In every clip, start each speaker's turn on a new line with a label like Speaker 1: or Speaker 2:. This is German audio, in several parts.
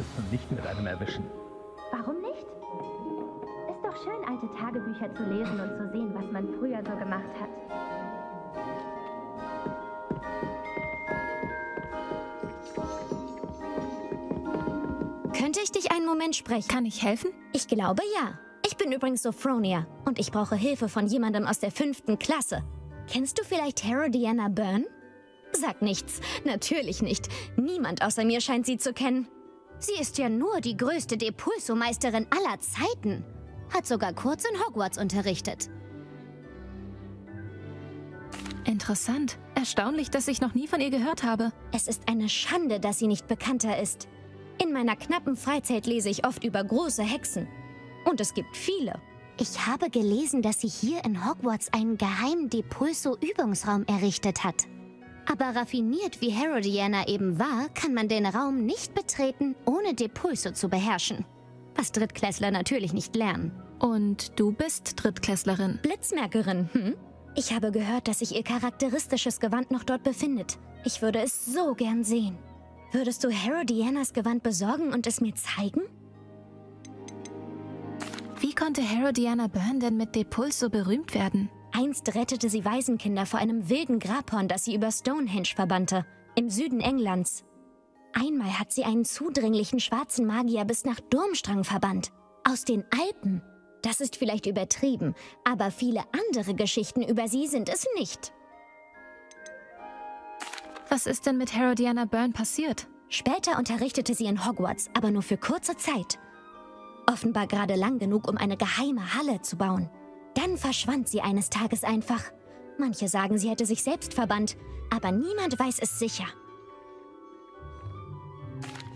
Speaker 1: wirst du nicht mit einem erwischen.
Speaker 2: Warum nicht? Ist doch schön, alte Tagebücher zu lesen und zu sehen, was man früher so gemacht hat.
Speaker 3: Könnte ich dich einen Moment sprechen?
Speaker 4: Kann ich helfen?
Speaker 3: Ich glaube ja. Ich bin übrigens Sophronia und ich brauche Hilfe von jemandem aus der fünften Klasse. Kennst du vielleicht Herodiana Byrne? Sag nichts. Natürlich nicht. Niemand außer mir scheint sie zu kennen. Sie ist ja nur die größte Depulso-Meisterin aller Zeiten. Hat sogar kurz in Hogwarts unterrichtet.
Speaker 4: Interessant. Erstaunlich, dass ich noch nie von ihr gehört habe.
Speaker 3: Es ist eine Schande, dass sie nicht bekannter ist. In meiner knappen Freizeit lese ich oft über große Hexen. Und es gibt viele. Ich habe gelesen, dass sie hier in Hogwarts einen geheimen Depulso-Übungsraum errichtet hat. Aber raffiniert wie Herodiana eben war, kann man den Raum nicht betreten, ohne Depulso zu beherrschen. Was Drittklässler natürlich nicht lernen.
Speaker 4: Und du bist Drittklässlerin.
Speaker 3: Blitzmerkerin, hm? Ich habe gehört, dass sich ihr charakteristisches Gewand noch dort befindet. Ich würde es so gern sehen. Würdest du Herodianas Gewand besorgen und es mir zeigen?
Speaker 4: Wie konnte Herodiana Byrne denn mit Depuls so berühmt werden?
Speaker 3: Einst rettete sie Waisenkinder vor einem wilden Grabhorn, das sie über Stonehenge verbannte, im Süden Englands. Einmal hat sie einen zudringlichen schwarzen Magier bis nach Durmstrang verbannt. Aus den Alpen. Das ist vielleicht übertrieben, aber viele andere Geschichten über sie sind es nicht.
Speaker 4: Was ist denn mit Herodiana Byrne passiert?
Speaker 3: Später unterrichtete sie in Hogwarts, aber nur für kurze Zeit. Offenbar gerade lang genug, um eine geheime Halle zu bauen. Dann verschwand sie eines Tages einfach. Manche sagen, sie hätte sich selbst verbannt, aber niemand weiß es sicher.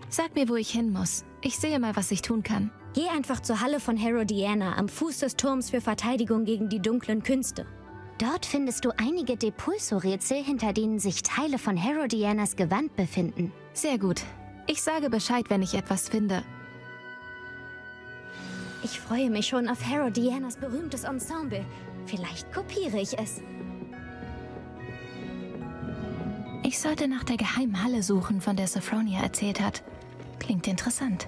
Speaker 4: Sag mir, wo ich hin muss. Ich sehe mal, was ich tun kann.
Speaker 3: Geh einfach zur Halle von Herodiana am Fuß des Turms für Verteidigung gegen die dunklen Künste. Dort findest du einige Depulso-Rätsel, hinter denen sich Teile von Herodianas Gewand befinden.
Speaker 4: Sehr gut. Ich sage Bescheid, wenn ich etwas finde.
Speaker 3: Ich freue mich schon auf Herodianas berühmtes Ensemble. Vielleicht kopiere ich es.
Speaker 4: Ich sollte nach der geheimen Halle suchen, von der Sophronia erzählt hat. Klingt interessant.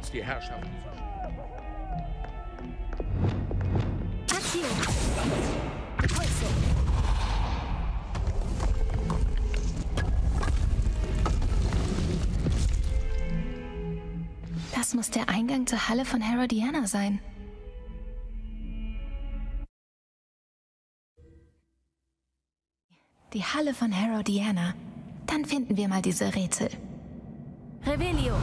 Speaker 5: Hogwarts die Herrschaft!
Speaker 4: Das muss der Eingang zur Halle von Herodiana sein. Die Halle von Herodiana. Dann finden wir mal diese Rätsel. Revelio!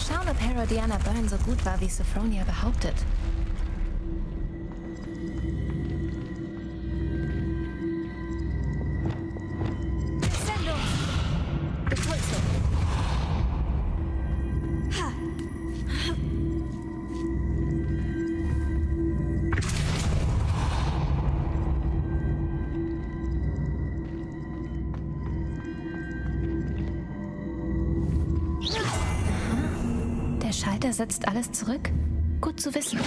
Speaker 4: Mal schauen, ob Herodiana Byrne so gut war, wie Sophronia behauptet. Setzt alles zurück? Gut zu wissen.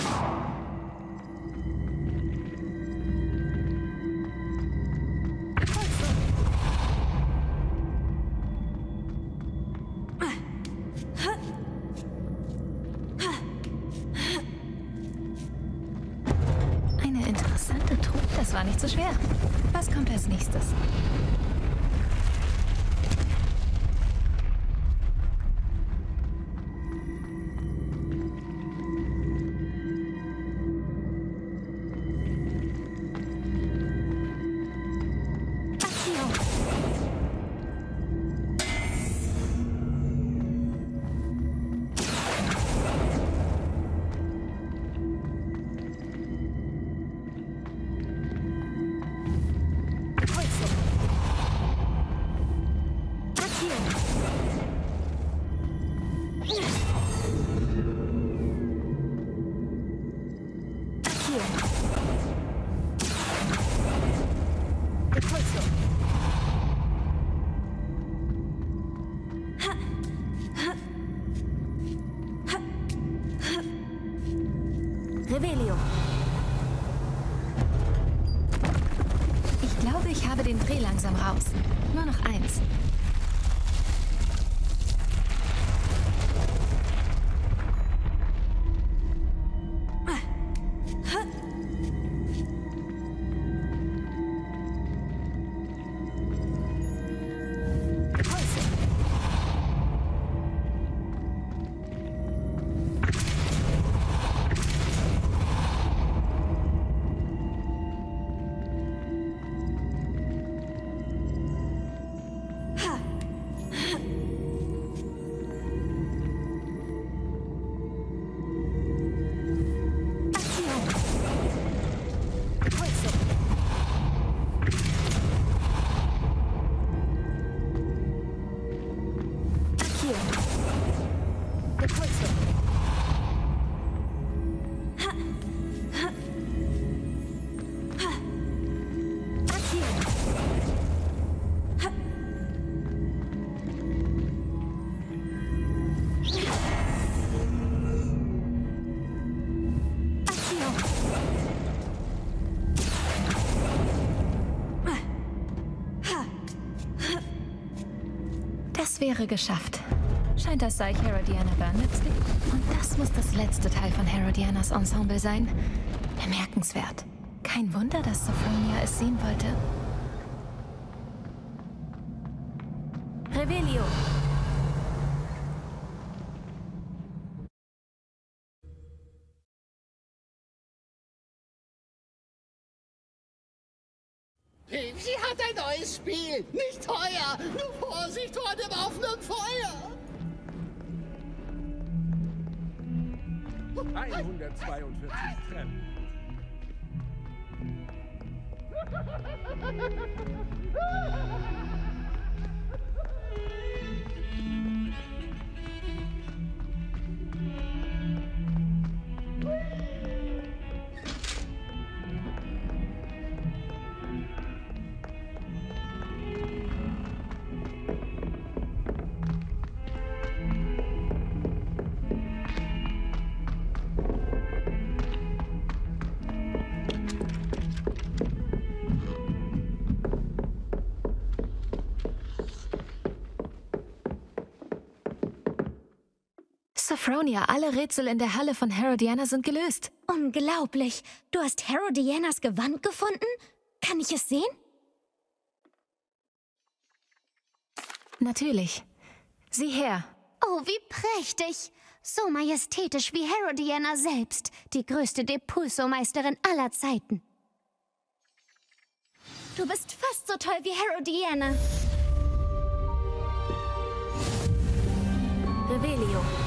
Speaker 4: hier. Betäubung. Revelio. Ich glaube, ich habe den Dreh langsam raus. Das wäre geschafft. Scheint, als sei Herodiana Byrne nützlich. Und das muss das letzte Teil von Herodianas Ensemble sein. Bemerkenswert. Kein Wunder, dass Sophronia es sehen wollte. Revelio.
Speaker 1: Sie hat ein neues Spiel. Nicht
Speaker 5: 142 Trennen.
Speaker 4: Sophronia, alle Rätsel in der Halle von Herodiana sind gelöst.
Speaker 3: Unglaublich. Du hast Herodianas Gewand gefunden? Kann ich es sehen?
Speaker 4: Natürlich. Sieh her.
Speaker 3: Oh, wie prächtig. So majestätisch wie Herodiana selbst, die größte Depulso-Meisterin aller Zeiten. Du bist fast so toll wie Herodiana.
Speaker 4: Revelio.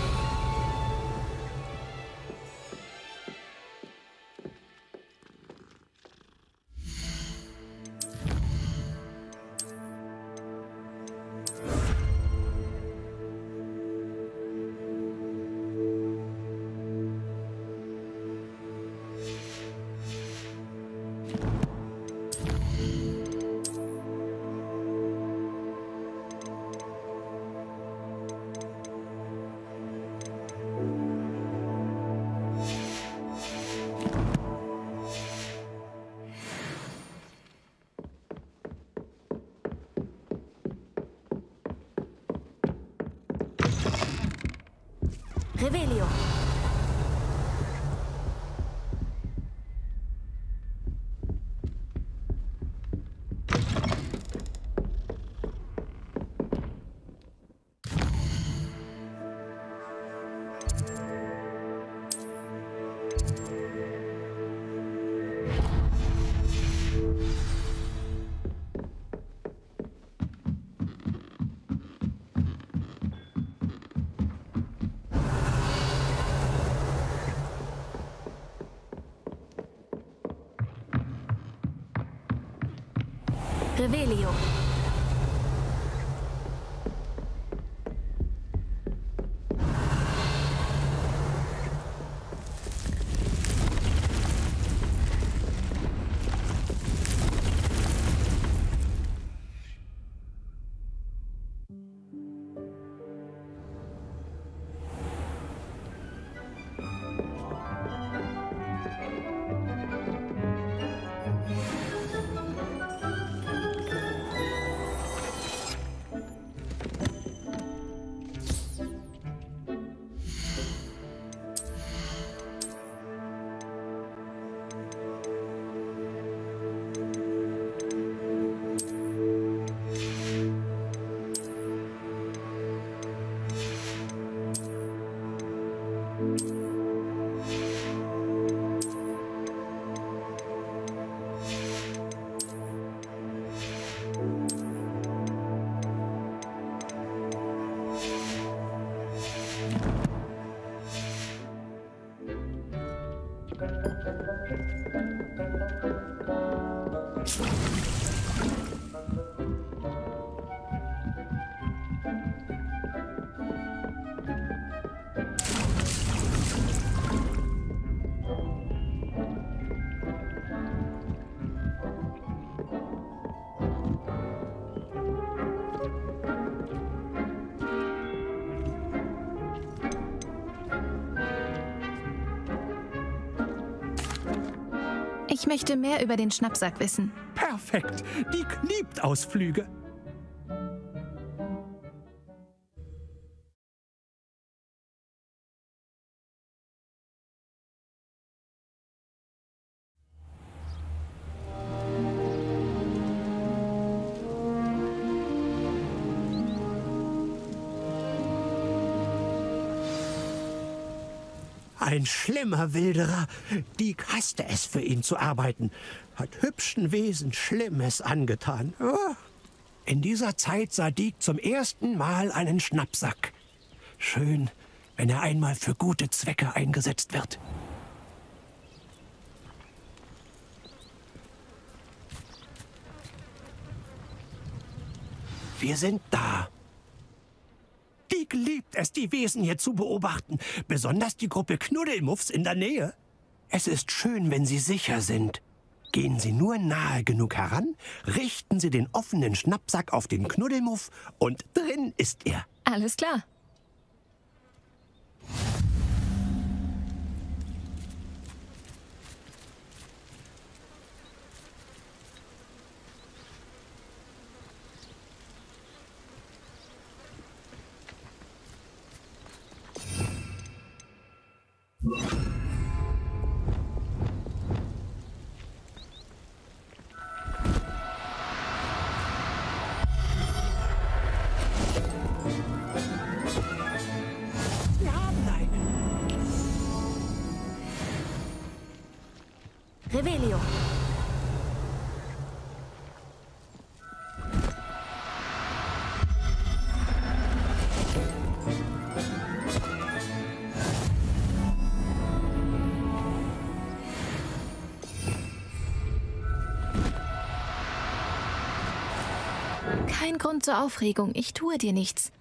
Speaker 4: Revelio. Ich möchte mehr über den Schnappsack wissen.
Speaker 6: Perfekt. Dick liebt Ein schlimmer Wilderer. Dick hasste es, für ihn zu arbeiten. Hat hübschen Wesen Schlimmes angetan. Oh. In dieser Zeit sah Dick zum ersten Mal einen Schnappsack. Schön, wenn er einmal für gute Zwecke eingesetzt wird. Wir sind da. Dick liebt es, die Wesen hier zu beobachten, besonders die Gruppe Knuddelmuffs in der Nähe. Es ist schön, wenn sie sicher sind. Gehen Sie nur nahe genug heran, richten Sie den offenen Schnappsack auf den Knuddelmuff und drin ist er.
Speaker 4: Alles klar.
Speaker 3: Revelio.
Speaker 4: Kein Grund zur Aufregung. Ich tue dir nichts.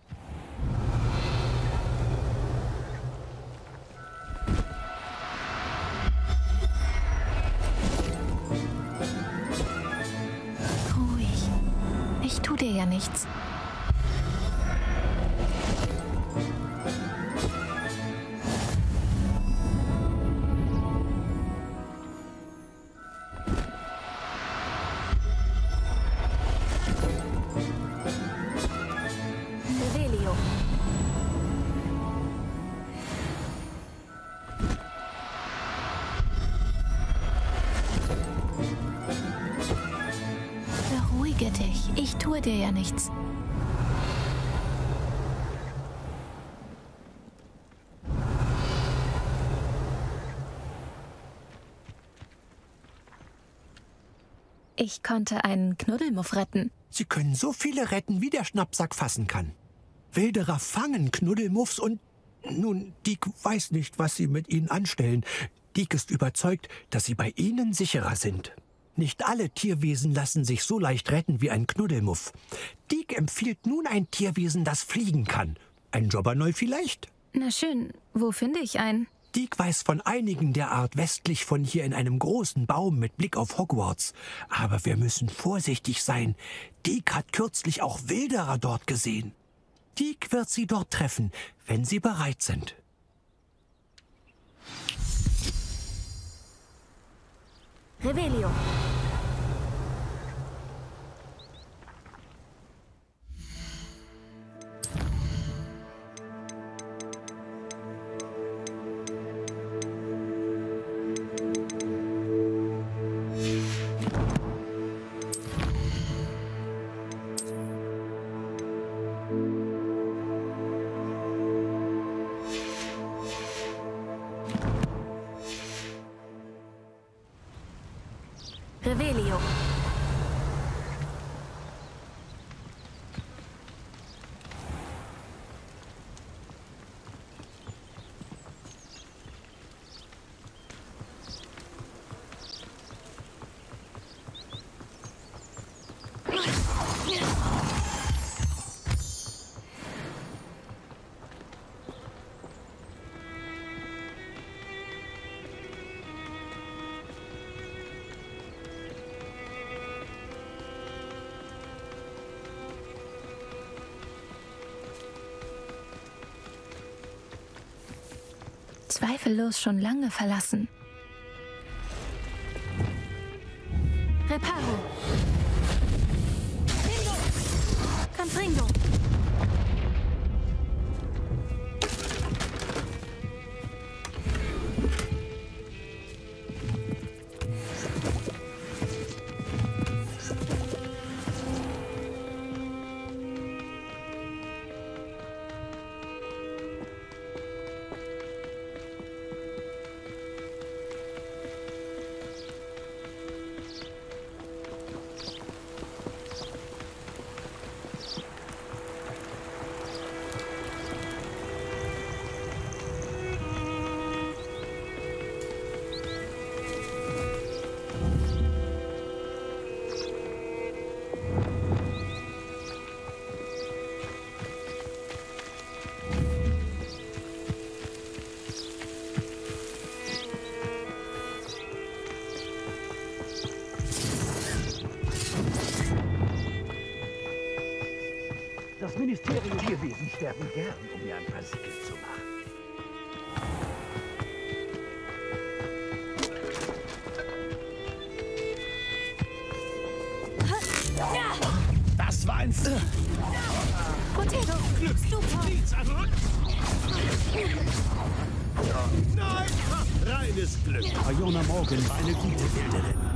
Speaker 4: Ich tue dir ja nichts. Ich konnte einen Knuddelmuff retten.
Speaker 6: Sie können so viele retten, wie der Schnappsack fassen kann. Wilderer fangen Knuddelmuffs und... Nun, Dick weiß nicht, was sie mit ihnen anstellen. Dick ist überzeugt, dass sie bei ihnen sicherer sind. Nicht alle Tierwesen lassen sich so leicht retten wie ein Knuddelmuff. Dick empfiehlt nun ein Tierwesen, das fliegen kann. Ein Jobbernoll vielleicht?
Speaker 4: Na schön, wo finde ich einen?
Speaker 6: Dick weiß von einigen der Art westlich von hier in einem großen Baum mit Blick auf Hogwarts. Aber wir müssen vorsichtig sein. Dick hat kürzlich auch Wilderer dort gesehen. Dick wird sie dort treffen, wenn sie bereit sind.
Speaker 3: Revelio.
Speaker 4: Zweifellos schon lange verlassen.
Speaker 7: Das Ministerium Tierwesen sterben gern, um mir ein paar Sickel zu machen. Das war ein F
Speaker 4: Potato.
Speaker 7: Super. Nein! Reines Glück. Iona Morgan war eine gute Wilderin.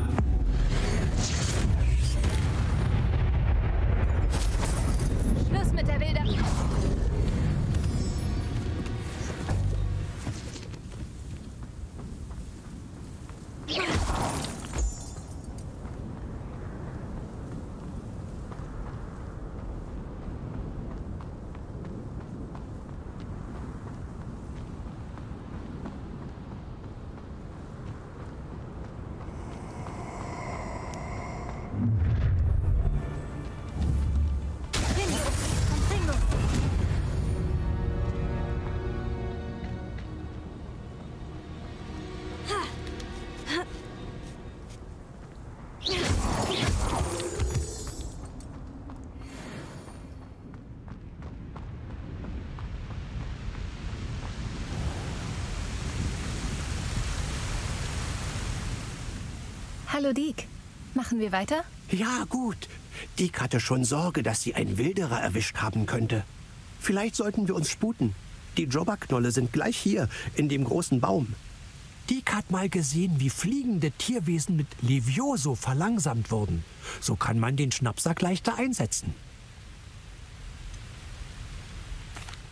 Speaker 4: Hallo Deke. Machen wir weiter?
Speaker 6: Ja, gut. Dick hatte schon Sorge, dass sie einen Wilderer erwischt haben könnte. Vielleicht sollten wir uns sputen. Die Jobberknolle sind gleich hier, in dem großen Baum. Dick hat mal gesehen, wie fliegende Tierwesen mit Levioso verlangsamt wurden. So kann man den Schnappsack leichter einsetzen.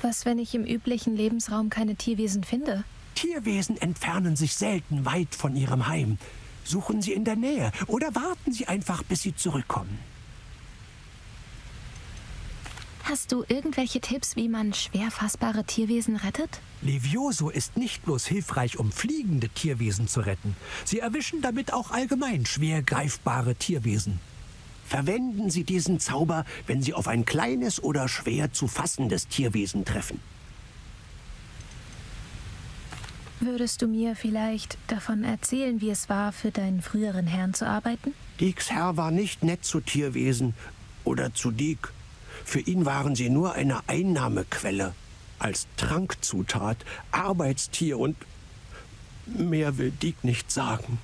Speaker 4: Was, wenn ich im üblichen Lebensraum keine Tierwesen finde?
Speaker 6: Tierwesen entfernen sich selten weit von ihrem Heim. Suchen Sie in der Nähe oder warten Sie einfach, bis sie zurückkommen.
Speaker 4: Hast du irgendwelche Tipps, wie man schwer fassbare Tierwesen rettet?
Speaker 6: Levioso ist nicht bloß hilfreich, um fliegende Tierwesen zu retten. Sie erwischen damit auch allgemein schwer greifbare Tierwesen. Verwenden Sie diesen Zauber, wenn Sie auf ein kleines oder schwer zu fassendes Tierwesen treffen.
Speaker 4: Würdest du mir vielleicht davon erzählen, wie es war, für deinen früheren Herrn zu arbeiten?
Speaker 6: Dieks Herr war nicht nett zu Tierwesen oder zu Diek. Für ihn waren sie nur eine Einnahmequelle. Als Trankzutat, Arbeitstier und mehr will Diek nicht sagen.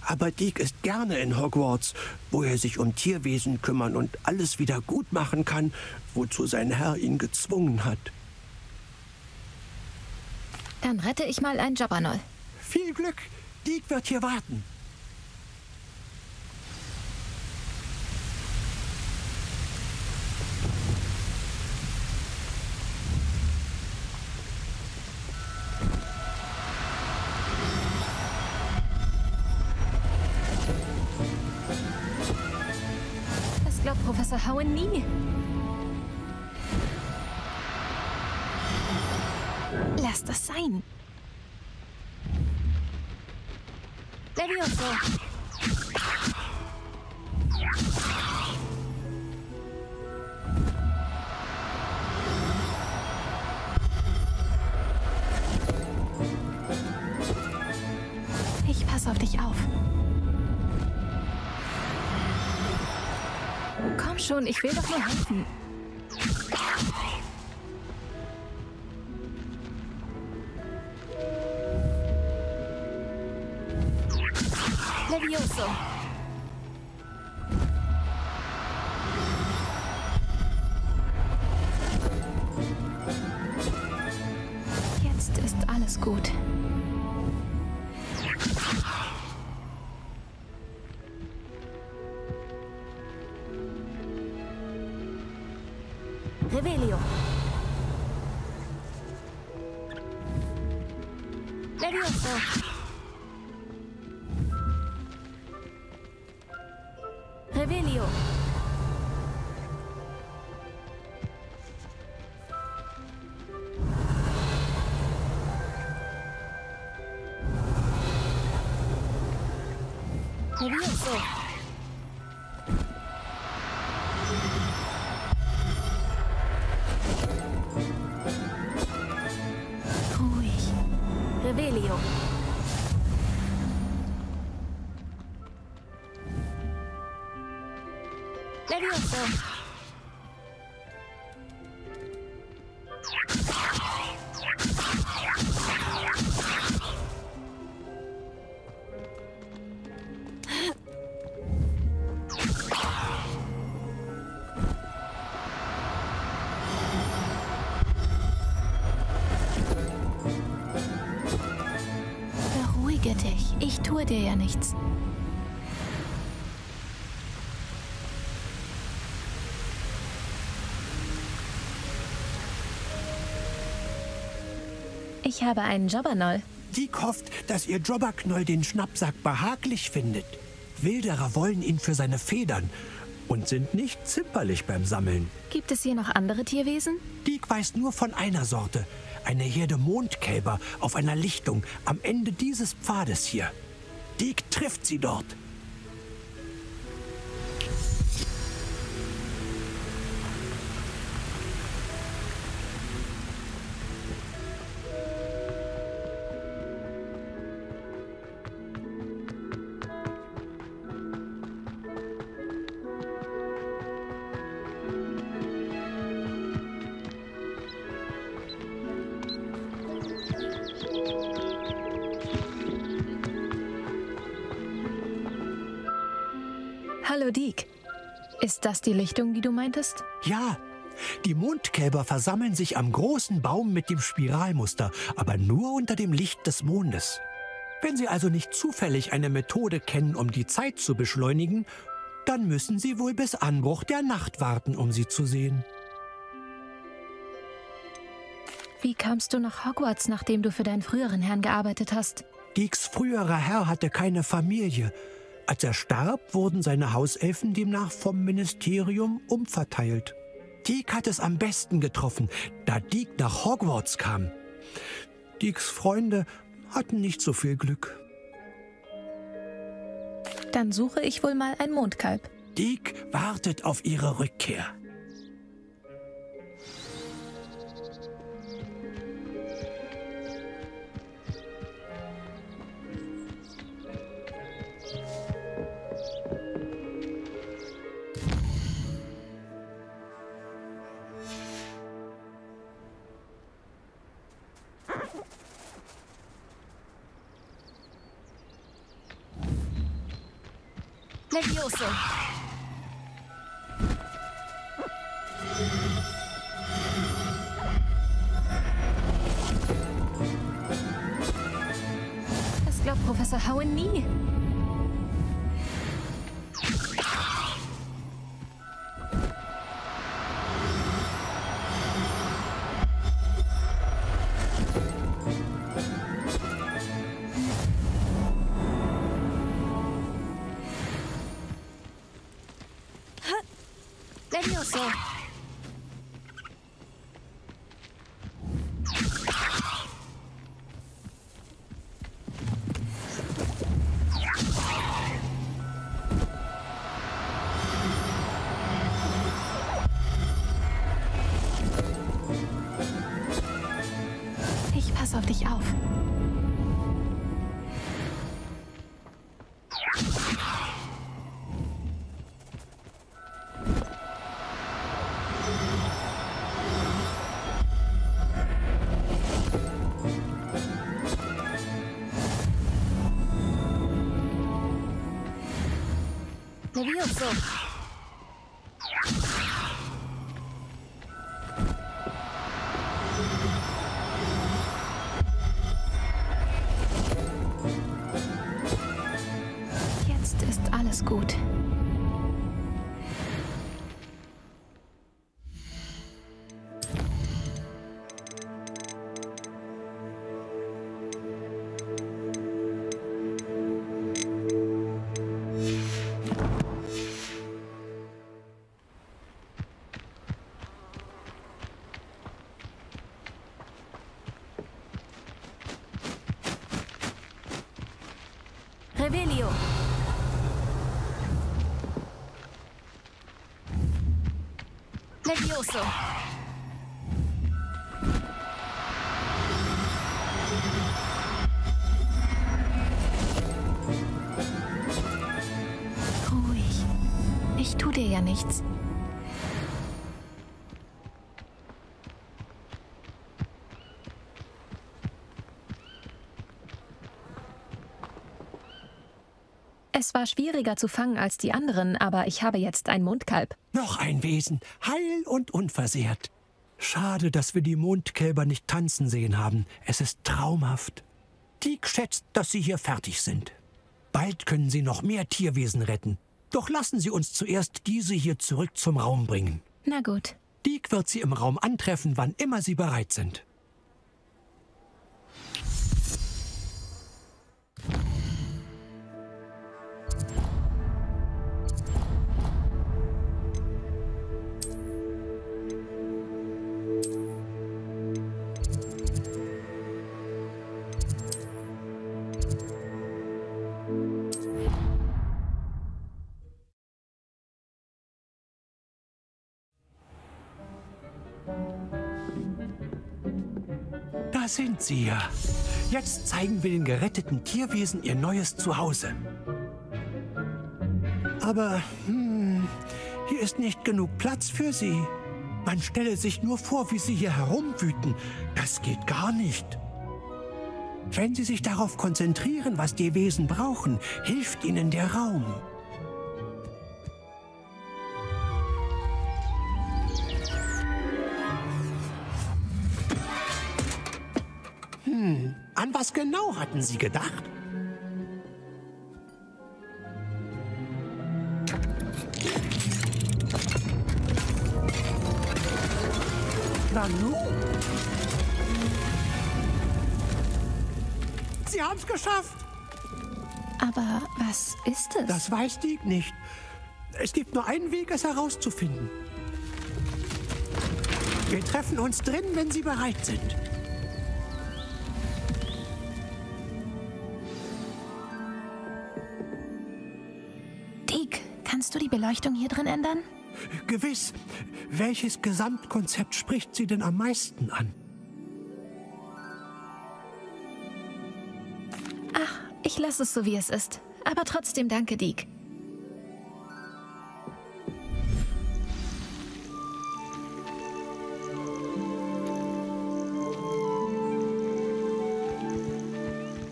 Speaker 6: Aber Diek ist gerne in Hogwarts, wo er sich um Tierwesen kümmern und alles wieder gut machen kann, wozu sein Herr ihn gezwungen hat.
Speaker 4: Dann rette ich mal ein Jabbernoll.
Speaker 6: Viel Glück. Diek wird hier warten.
Speaker 4: Das glaubt Professor Howen nie. Lass das sein. Levioso. Ich passe auf dich auf. Komm schon, ich will doch nur helfen. Revelio. Levioso. Ich habe einen Jobbernoll.
Speaker 6: Dick hofft, dass ihr Jobberknoll den Schnappsack behaglich findet. Wilderer wollen ihn für seine Federn und sind nicht zimperlich beim Sammeln.
Speaker 4: Gibt es hier noch andere Tierwesen?
Speaker 6: Dick weiß nur von einer Sorte. Eine Herde Mondkälber auf einer Lichtung am Ende dieses Pfades hier. Dick trifft sie dort.
Speaker 4: Hallo Deke. Ist das die Lichtung, die du meintest?
Speaker 6: Ja, die Mondkälber versammeln sich am großen Baum mit dem Spiralmuster, aber nur unter dem Licht des Mondes. Wenn Sie also nicht zufällig eine Methode kennen, um die Zeit zu beschleunigen, dann müssen Sie wohl bis Anbruch der Nacht warten, um sie zu sehen.
Speaker 4: Wie kamst du nach Hogwarts, nachdem du für deinen früheren Herrn gearbeitet hast?
Speaker 6: Geeks früherer Herr hatte keine Familie. Als er starb, wurden seine Hauselfen demnach vom Ministerium umverteilt. Deke hat es am besten getroffen, da Deke nach Hogwarts kam. Dekes Freunde hatten nicht so viel Glück.
Speaker 4: Dann suche ich wohl mal ein Mondkalb.
Speaker 6: Deke wartet auf ihre Rückkehr.
Speaker 4: Levioso. Das glaubt Professor Howen nie.
Speaker 3: Levioso!
Speaker 4: Jetzt
Speaker 3: Levioso!
Speaker 4: Es war schwieriger zu fangen als die anderen, aber ich habe jetzt ein Mondkalb.
Speaker 6: Noch ein Wesen, heil und unversehrt. Schade, dass wir die Mondkälber nicht tanzen sehen haben. Es ist traumhaft. Diek schätzt, dass Sie hier fertig sind. Bald können Sie noch mehr Tierwesen retten. Doch lassen Sie uns zuerst diese hier zurück zum Raum bringen.
Speaker 4: Na gut.
Speaker 6: Diek wird Sie im Raum antreffen, wann immer Sie bereit sind. Da sind Sie ja. Jetzt zeigen wir den geretteten Tierwesen ihr neues Zuhause. Aber hm, hier ist nicht genug Platz für Sie. Man stelle sich nur vor, wie Sie hier herumwüten. Das geht gar nicht. Wenn Sie sich darauf konzentrieren, was die Wesen brauchen, hilft Ihnen der Raum. Genau hatten Sie gedacht? Na nun. Sie haben es geschafft.
Speaker 4: Aber was ist es?
Speaker 6: Das weiß Dick nicht. Es gibt nur einen Weg, es herauszufinden. Wir treffen uns drin, wenn Sie bereit sind.
Speaker 4: Du die Beleuchtung hier drin ändern?
Speaker 6: Gewiss. Welches Gesamtkonzept spricht Sie denn am meisten an?
Speaker 4: Ach, ich lasse es so, wie es ist. Aber trotzdem danke, Deke.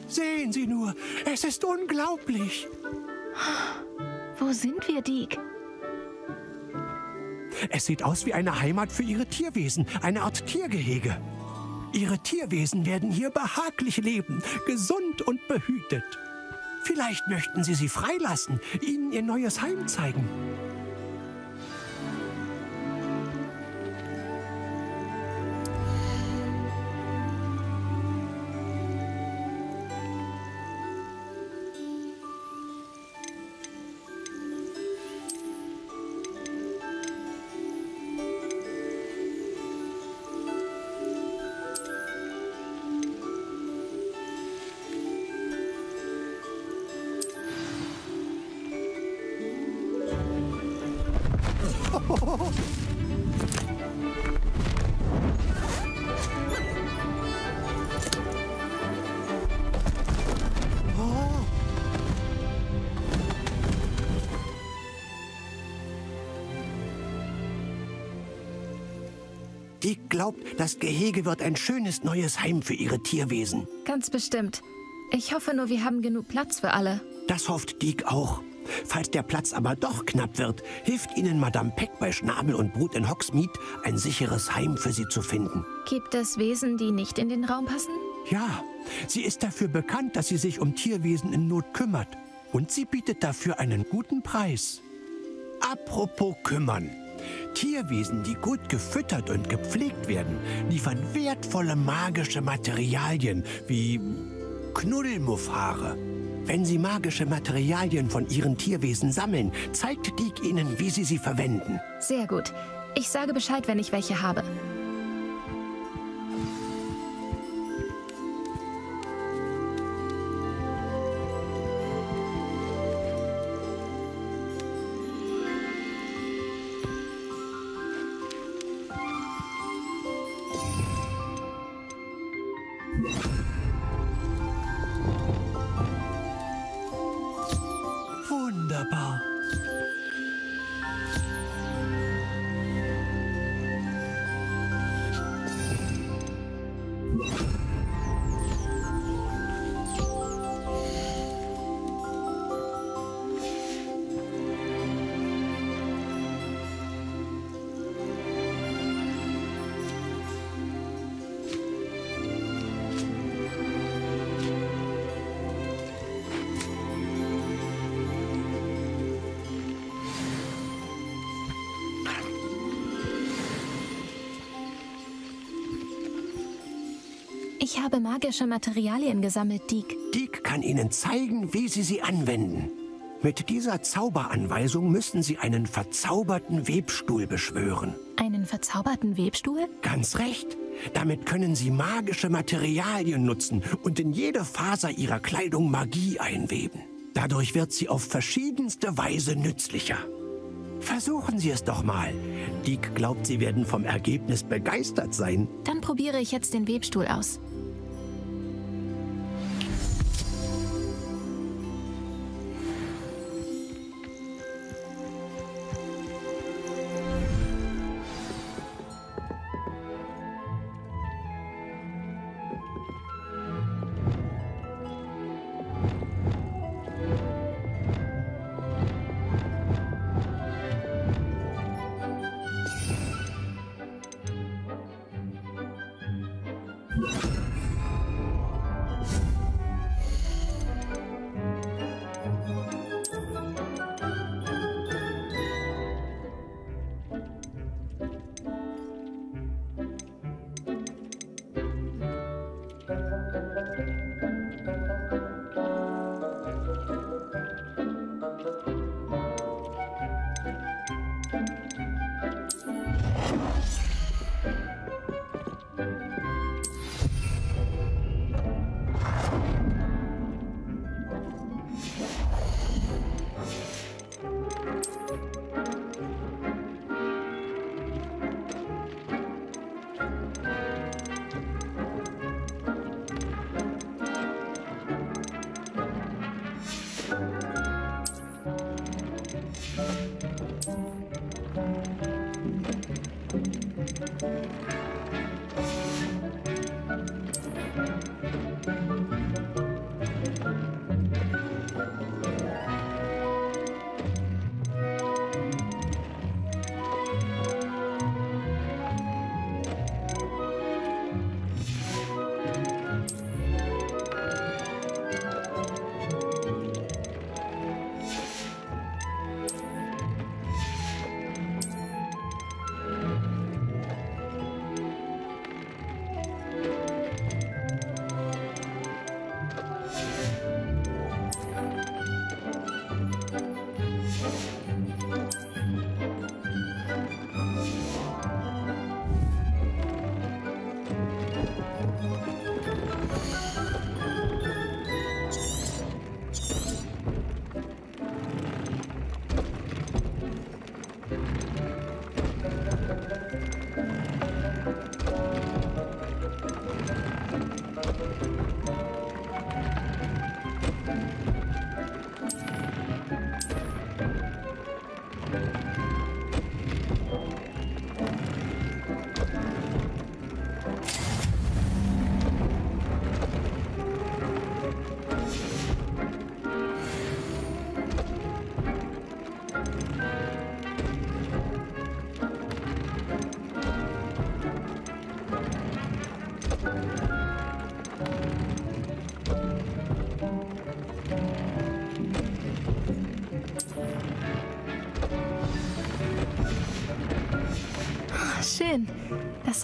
Speaker 6: Sehen Sie nur, es ist unglaublich.
Speaker 4: Wo sind wir, Deke?
Speaker 6: Es sieht aus wie eine Heimat für Ihre Tierwesen, eine Art Tiergehege. Ihre Tierwesen werden hier behaglich leben, gesund und behütet. Vielleicht möchten Sie sie freilassen, ihnen ihr neues Heim zeigen. Glaubt, das Gehege wird ein schönes neues Heim für ihre Tierwesen.
Speaker 4: Ganz bestimmt. Ich hoffe nur, wir haben genug Platz für alle.
Speaker 6: Das hofft Diek auch. Falls der Platz aber doch knapp wird, hilft Ihnen Madame Peck bei Schnabel und Brut in Hogsmeade, ein sicheres Heim für Sie zu finden.
Speaker 4: Gibt es Wesen, die nicht in den Raum passen?
Speaker 6: Ja, sie ist dafür bekannt, dass sie sich um Tierwesen in Not kümmert. Und sie bietet dafür einen guten Preis. Apropos kümmern. Tierwesen, die gut gefüttert und gepflegt werden, liefern wertvolle magische Materialien wie Knuddelmuffhaare. Wenn Sie magische Materialien von Ihren Tierwesen sammeln, zeigt Diek Ihnen, wie Sie sie verwenden.
Speaker 4: Sehr gut. Ich sage Bescheid, wenn ich welche habe. Habe magische Materialien gesammelt, Deek.
Speaker 6: Diek kann Ihnen zeigen, wie Sie sie anwenden. Mit dieser Zauberanweisung müssen Sie einen verzauberten Webstuhl beschwören.
Speaker 4: Einen verzauberten Webstuhl?
Speaker 6: Ganz recht. Damit können Sie magische Materialien nutzen und in jede Faser Ihrer Kleidung Magie einweben. Dadurch wird sie auf verschiedenste Weise nützlicher. Versuchen Sie es doch mal. Diek glaubt, Sie werden vom Ergebnis begeistert sein.
Speaker 4: Dann probiere ich jetzt den Webstuhl aus.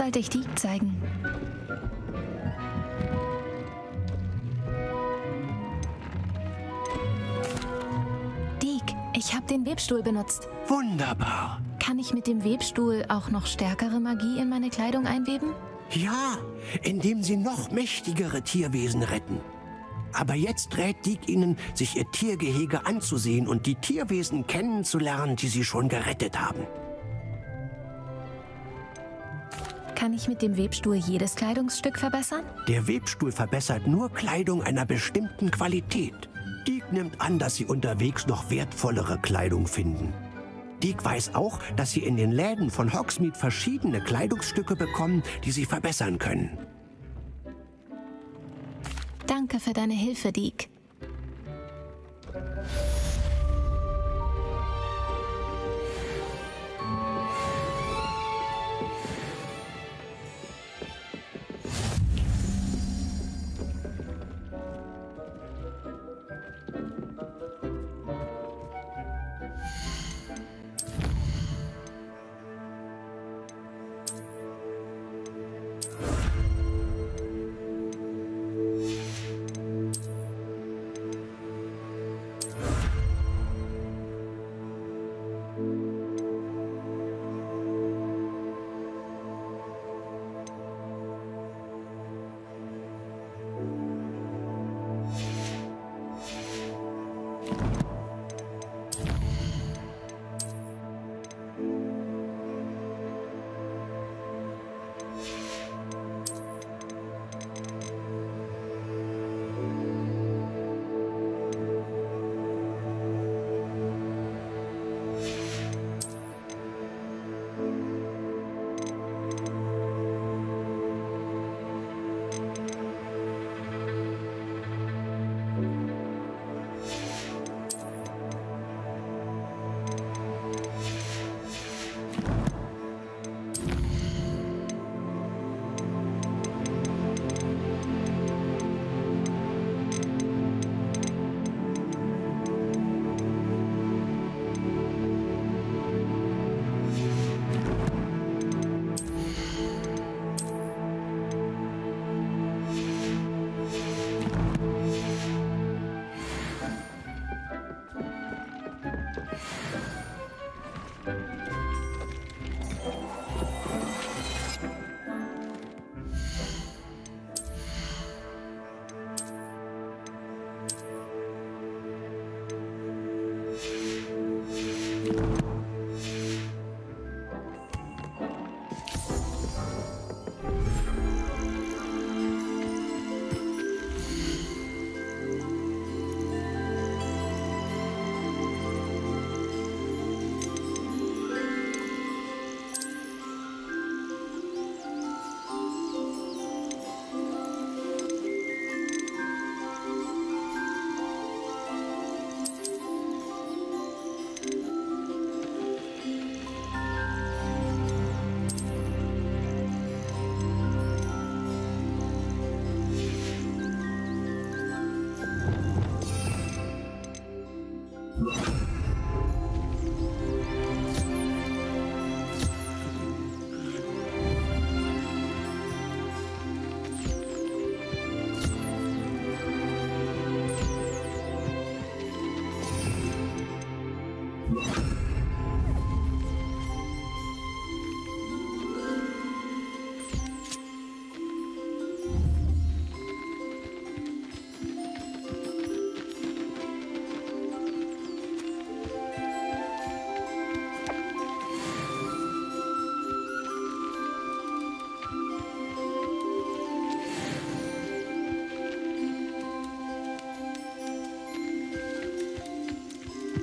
Speaker 4: Sollte ich Deke zeigen. Ich habe den Webstuhl benutzt.
Speaker 6: Wunderbar.
Speaker 4: Kann ich mit dem Webstuhl auch noch stärkere Magie in meine Kleidung einweben?
Speaker 6: Ja, indem sie noch mächtigere Tierwesen retten. Aber jetzt rät Diek ihnen, sich ihr Tiergehege anzusehen und die Tierwesen kennenzulernen, die sie schon gerettet haben.
Speaker 4: Kann ich mit dem Webstuhl jedes Kleidungsstück verbessern?
Speaker 6: Der Webstuhl verbessert nur Kleidung einer bestimmten Qualität. Diek nimmt an, dass sie unterwegs noch wertvollere Kleidung finden. Diek weiß auch, dass sie in den Läden von Hogsmeade verschiedene Kleidungsstücke bekommen, die sie verbessern können.
Speaker 4: Danke für deine Hilfe, Deke.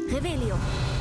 Speaker 3: Revelio.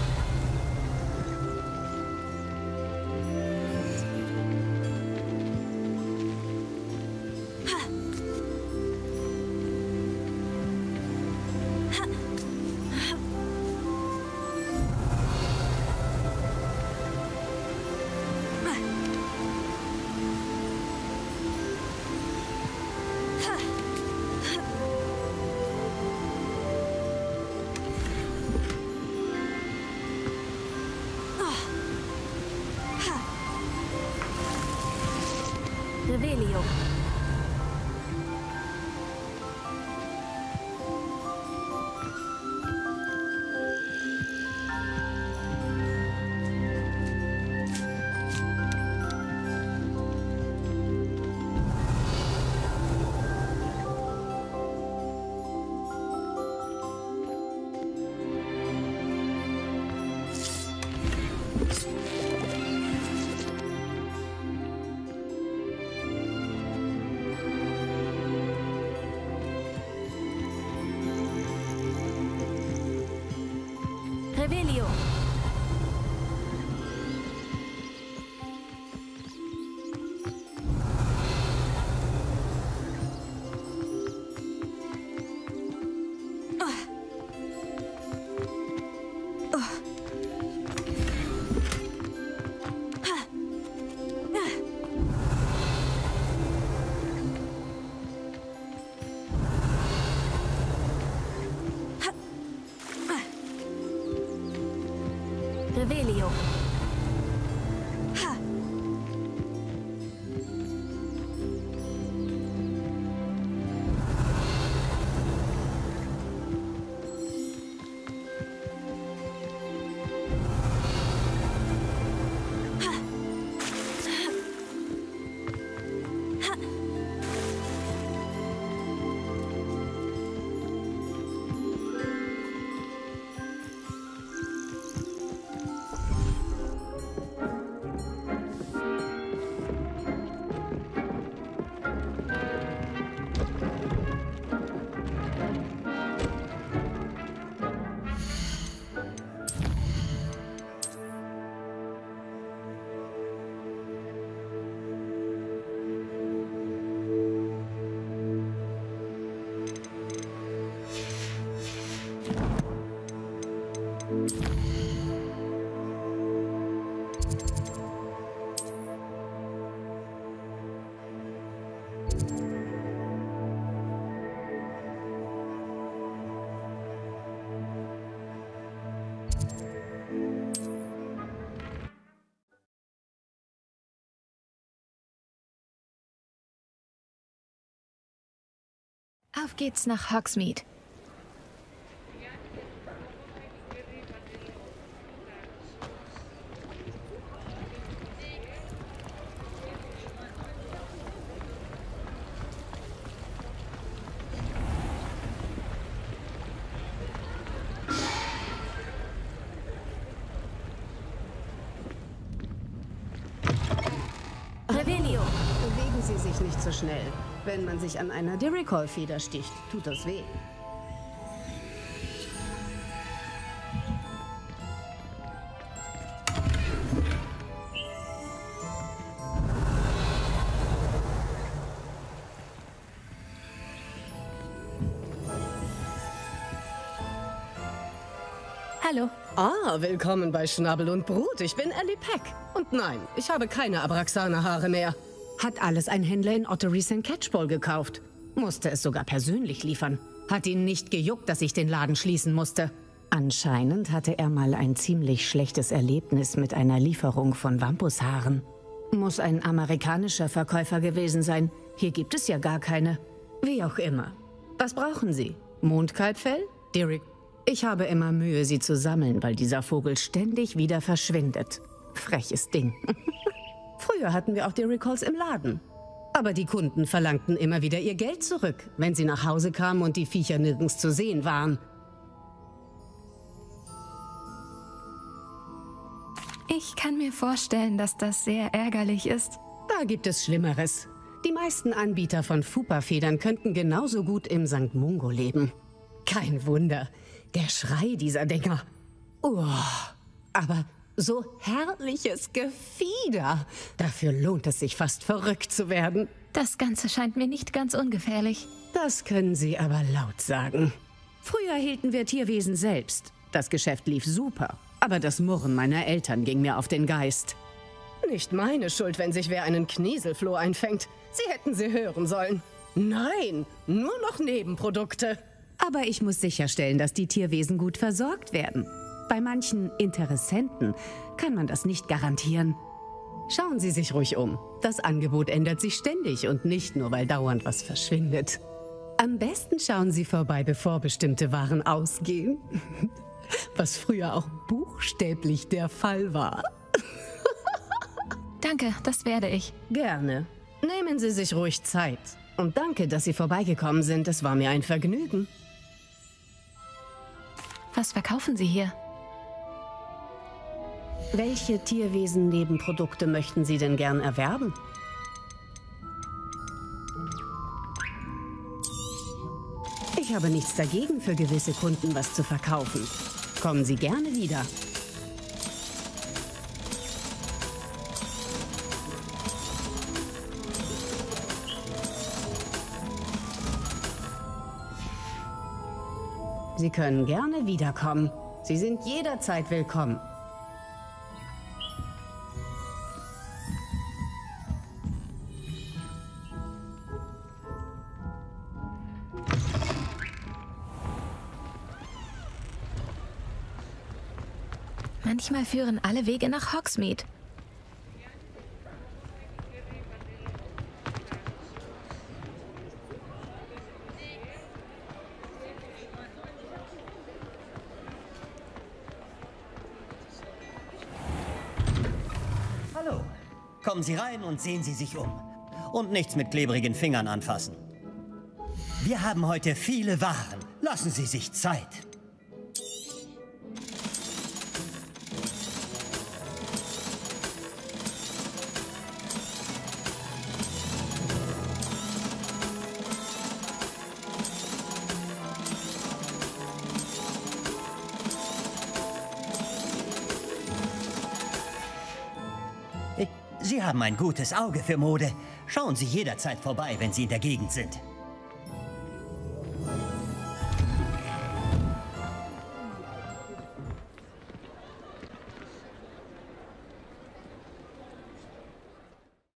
Speaker 4: Auf geht's nach Hogsmeade. Revelio.
Speaker 8: Bewegen Sie sich nicht so schnell. Wenn man sich an einer Diricol-Feder sticht, tut das weh.
Speaker 4: Hallo.
Speaker 8: Ah, willkommen bei Schnabel und Brut. Ich bin Ellie Peck. Und nein, ich habe keine Abraxaner-Haare mehr. Hat alles ein Händler in Ottery St. Catchpole gekauft. Musste es sogar persönlich liefern. Hat ihn nicht gejuckt, dass ich den Laden schließen musste. Anscheinend hatte er mal ein ziemlich schlechtes Erlebnis mit einer Lieferung von Wampushaaren. Muss ein amerikanischer Verkäufer gewesen sein. Hier gibt es ja gar keine. Wie auch immer. Was brauchen Sie? Mondkalbfell? Derek? Ich habe immer Mühe, sie zu sammeln, weil dieser Vogel ständig wieder verschwindet. Freches Ding. Früher hatten wir auch die Recalls im Laden. Aber die Kunden verlangten immer wieder ihr Geld zurück, wenn sie nach Hause kamen und die Viecher nirgends zu sehen waren.
Speaker 4: Ich kann mir vorstellen, dass das sehr ärgerlich ist.
Speaker 8: Da gibt es Schlimmeres. Die meisten Anbieter von Fupa-Federn könnten genauso gut im St. Mungo leben. Kein Wunder. Der Schrei dieser Dinger. Oh, aber so herrliches Gefieder. Dafür lohnt es sich fast verrückt zu werden.
Speaker 4: Das Ganze scheint mir nicht ganz ungefährlich.
Speaker 8: Das können Sie aber laut sagen. Früher hielten wir Tierwesen selbst. Das Geschäft lief super. Aber das Murren meiner Eltern ging mir auf den Geist. Nicht meine Schuld, wenn sich wer einen Kneselfloh einfängt. Sie hätten sie hören sollen. Nein, nur noch Nebenprodukte. Aber ich muss sicherstellen, dass die Tierwesen gut versorgt werden. Bei manchen Interessenten kann man das nicht garantieren. Schauen Sie sich ruhig um. Das Angebot ändert sich ständig und nicht nur, weil dauernd was verschwindet. Am besten schauen Sie vorbei, bevor bestimmte Waren ausgehen. Was früher auch buchstäblich der Fall war.
Speaker 4: Danke, das werde ich.
Speaker 8: Gerne. Nehmen Sie sich ruhig Zeit. Und danke, dass Sie vorbeigekommen sind. Es war mir ein Vergnügen.
Speaker 4: Was verkaufen Sie hier?
Speaker 8: Welche Tierwesen-Nebenprodukte möchten Sie denn gern erwerben? Ich habe nichts dagegen, für gewisse Kunden was zu verkaufen. Kommen Sie gerne wieder. Sie können gerne wiederkommen. Sie sind jederzeit willkommen.
Speaker 4: Manchmal führen alle Wege nach Hogsmeade.
Speaker 9: Hallo. Kommen Sie rein und sehen Sie sich um. Und nichts mit klebrigen Fingern anfassen. Wir haben heute viele Waren. Lassen Sie sich Zeit. Haben ein gutes Auge für Mode. Schauen Sie jederzeit vorbei, wenn Sie in der Gegend sind.